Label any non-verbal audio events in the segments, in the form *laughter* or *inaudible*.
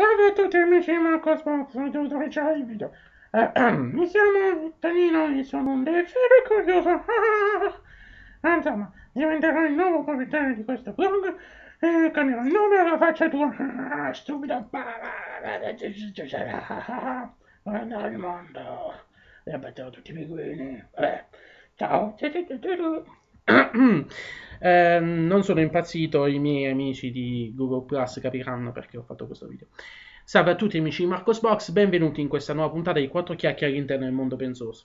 Salve a tutti amici di Marcosbox, dove c'è il video. Eh, ehm, mi chiamo Danilo e sono un deficiente curioso. Insomma, diventerò il nuovo proprietario di questo blog e cambierò il nome alla faccia tua. Stupido. Guarda il mondo. E abbatterò tutti i pinguini. Vabbè. Ciao. Eh, non sono impazzito, i miei amici di Google Plus capiranno perché ho fatto questo video. Salve a tutti amici di Marcosbox, benvenuti in questa nuova puntata di 4 chiacchiere all'interno del mondo pensoso.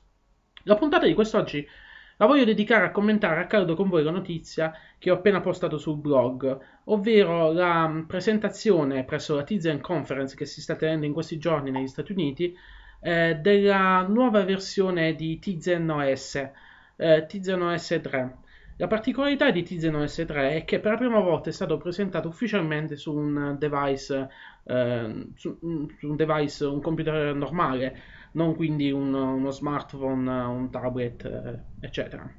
La puntata di quest'oggi la voglio dedicare a commentare a caldo con voi la notizia che ho appena postato sul blog, ovvero la presentazione presso la Tizen Conference che si sta tenendo in questi giorni negli Stati Uniti eh, della nuova versione di Tizen OS, eh, Tizen OS 3. La particolarità di Tizen OS 3 è che per la prima volta è stato presentato ufficialmente su un device, eh, su, su un, device un computer normale, non quindi un, uno smartphone, un tablet, eh, eccetera.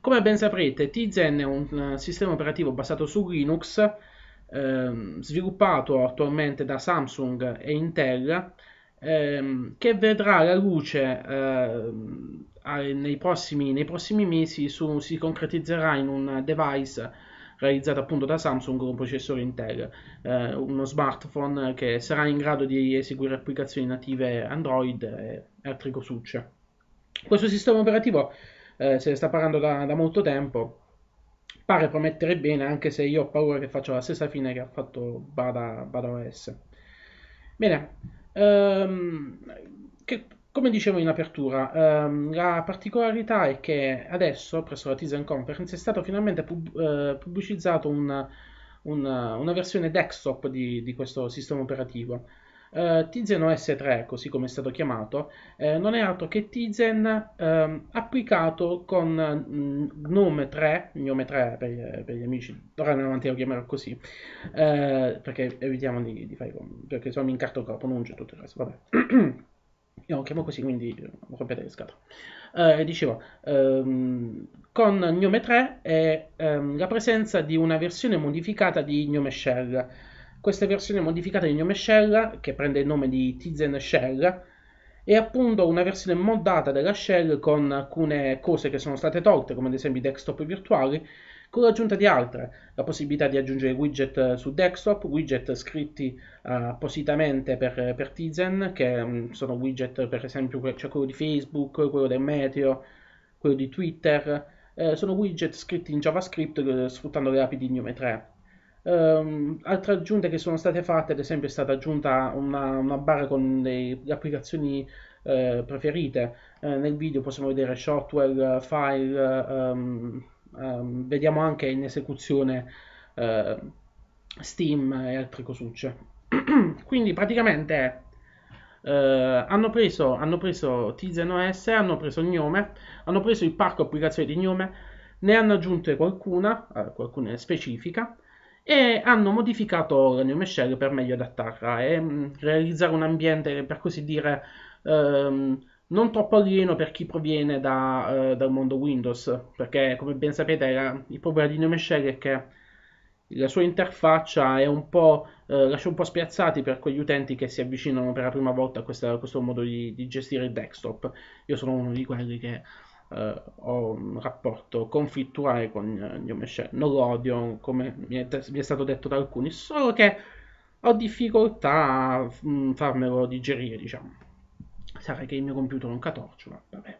Come ben saprete, Tizen è un uh, sistema operativo basato su Linux, eh, sviluppato attualmente da Samsung e Intel, ehm, che vedrà la luce ehm, nei prossimi, nei prossimi mesi su, si concretizzerà in un device realizzato appunto da Samsung con un processore Intel, eh, uno smartphone che sarà in grado di eseguire applicazioni native Android e altre cosucce. Questo sistema operativo eh, se ne sta parlando da, da, molto tempo, pare promettere bene anche se io ho paura che faccia la stessa fine che ha fatto Bada, Bada. Bene, ehm, che, come dicevo in apertura, ehm, la particolarità è che adesso, presso la Tizen Conference, è stato finalmente pub- eh, pubblicizzato un, un, una versione desktop di, di questo sistema operativo. Uh, Tizen OS 3, così come è stato chiamato, eh, non è altro che Tizen eh, applicato con Gnome 3, Gnome 3 per, per, gli amici, d'ora in avanti lo chiamerò così, eh, perché evitiamo di, di fare, perché se no mi incarto con la pronuncia e tutto il resto, vabbè. *clears throat* io lo chiamo così, quindi non rompete le scatole. Eh, dicevo, ehm, con Gnome 3 è ehm, la presenza di una versione modificata di Gnome Shell. Questa versione modificata di Gnome Shell, che prende il nome di Tizen Shell, è appunto una versione moddata della shell con alcune cose che sono state tolte, come ad esempio i desktop virtuali, con l'aggiunta di altre, la possibilità di aggiungere widget su desktop, widget scritti uh, appositamente per, per Tizen, che um, sono widget per esempio, c'è quello di Facebook, quello del Meteo, quello di Twitter, eh, sono widget scritti in JavaScript eh, sfruttando le API di Gnome 3. Um, altre aggiunte che sono state fatte, ad esempio, è stata aggiunta una, una barra con le, applicazioni eh, preferite. Eh, nel video possiamo vedere Shotwell, File, um, um, vediamo anche in esecuzione uh, Steam e altre cosucce. *clears throat* Quindi praticamente uh, hanno, preso, hanno preso Tizen OS, hanno preso Gnome, hanno preso il parco applicazioni di Gnome, ne hanno aggiunte qualcuna, uh, qualcuna specifica, e hanno modificato la Gnome Shell per meglio adattarla e um, realizzare un ambiente, per così dire, um, non troppo alieno per chi proviene da, uh, dal mondo Windows, perché come ben sapete la, il problema di Gnome Shell è che la sua interfaccia un uh, lascia un po' spiazzati per quegli utenti che si avvicinano per la prima volta a, questa, a questo modo di, di, gestire il desktop. Io sono uno di quelli che uh, ho un rapporto conflittuale con Gnome Shell, non lo odio come mi è, mi è stato detto da alcuni, solo che ho difficoltà a mm, farmelo digerire, diciamo sarà che il mio computer non catorcio, ma vabbè.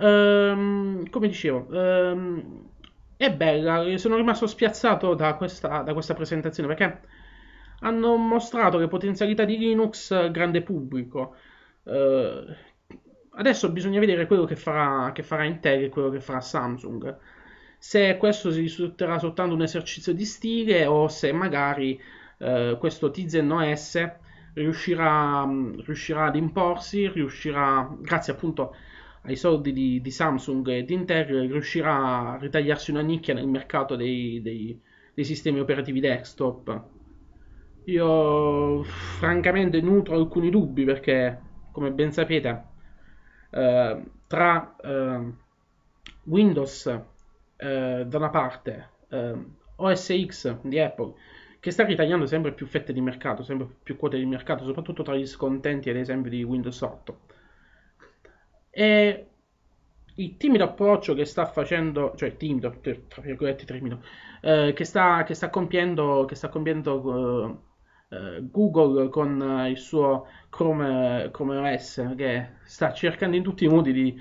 Um, come dicevo, um, è bella, sono rimasto spiazzato da questa, da questa, presentazione perché hanno mostrato le potenzialità di Linux grande pubblico. Uh, adesso bisogna vedere quello che farà, che farà Intel e quello che farà Samsung. Se questo si risulterà soltanto un esercizio di stile o se magari uh, questo Tizen OS riuscirà, riuscirà ad imporsi, riuscirà, grazie appunto ai soldi di, di, Samsung e di Intel, riuscirà a ritagliarsi una nicchia nel mercato dei, dei, dei sistemi operativi desktop. Io francamente nutro alcuni dubbi perché, come ben sapete, eh, tra eh, Windows eh, da una parte, eh, OS X di Apple che sta ritagliando sempre più fette di mercato, sempre più quote di mercato, soprattutto tra gli scontenti ad esempio di Windows 8. E il timido approccio che sta facendo, cioè timido, tra virgolette timido, eh, che, sta, che sta compiendo, che sta compiendo eh, Google con il suo Chrome, Chrome OS, che sta cercando in tutti i modi di,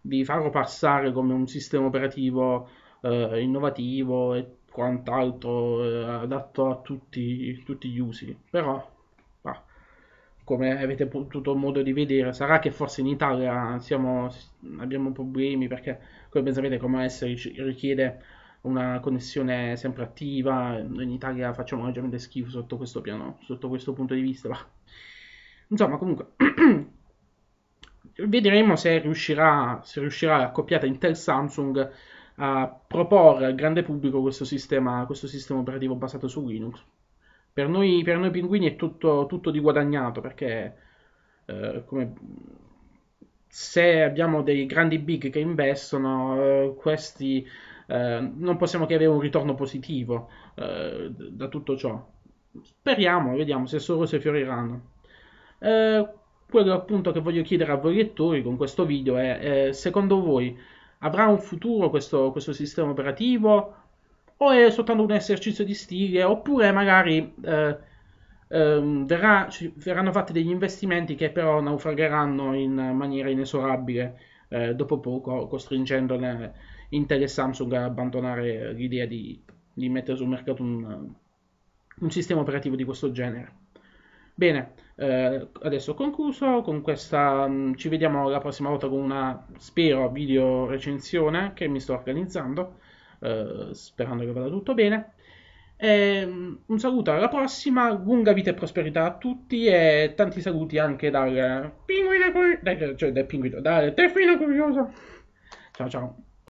di farlo passare come un sistema operativo eh, innovativo e quant'altro eh, adatto a tutti, tutti gli usi. Però, bah, come avete potuto modo di vedere, sarà che forse in Italia siamo, abbiamo problemi perché, come sapete, come essere richiede una connessione sempre attiva. In Italia facciamo leggermente schifo sotto questo piano, sotto questo punto di vista. Ma... Insomma, comunque, *clears throat* vedremo se riuscirà, se riuscirà la coppiata Intel-Samsung a proporre al grande pubblico questo sistema, questo sistema operativo basato su Linux. Per noi, per noi pinguini è tutto, tutto di guadagnato perché eh, come, se abbiamo dei grandi big che investono, eh, questi eh, non possiamo che avere un ritorno positivo eh, da tutto ciò. Speriamo, vediamo se solo se fioriranno. Eh, quello appunto che voglio chiedere a voi lettori con questo video è, secondo voi Avrà un futuro questo, questo sistema operativo? O è soltanto un esercizio di stile? Oppure magari eh, eh, verrà, verranno fatti degli investimenti che però naufragheranno in maniera inesorabile eh, dopo poco, costringendo Intel e Samsung a abbandonare l'idea di, di mettere sul mercato un, un sistema operativo di questo genere. Bene, eh, adesso ho concluso con questa. Mm, ci vediamo la prossima volta con una, spero, video recensione che mi sto organizzando, eh, sperando che vada tutto bene. E, mm, un saluto alla prossima, lunga vita e prosperità a tutti e tanti saluti anche dal pinguino, cioè dal pinguino, dal delfino curioso. Ciao ciao.